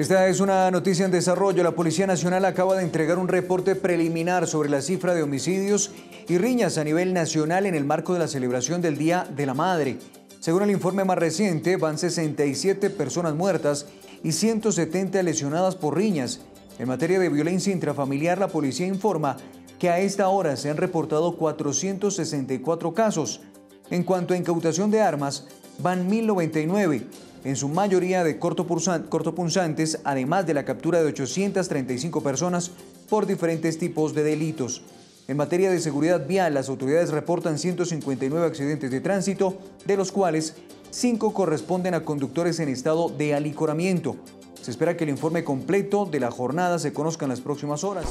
Esta es una noticia en desarrollo. La Policía Nacional acaba de entregar un reporte preliminar sobre la cifra de homicidios y riñas a nivel nacional en el marco de la celebración del Día de la Madre. Según el informe más reciente, van 67 personas muertas y 170 lesionadas por riñas. En materia de violencia intrafamiliar, la policía informa que a esta hora se han reportado 464 casos. En cuanto a incautación de armas, van 1099 en su mayoría de cortopunzantes, además de la captura de 835 personas por diferentes tipos de delitos. En materia de seguridad vial, las autoridades reportan 159 accidentes de tránsito, de los cuales 5 corresponden a conductores en estado de alicoramiento. Se espera que el informe completo de la jornada se conozca en las próximas horas.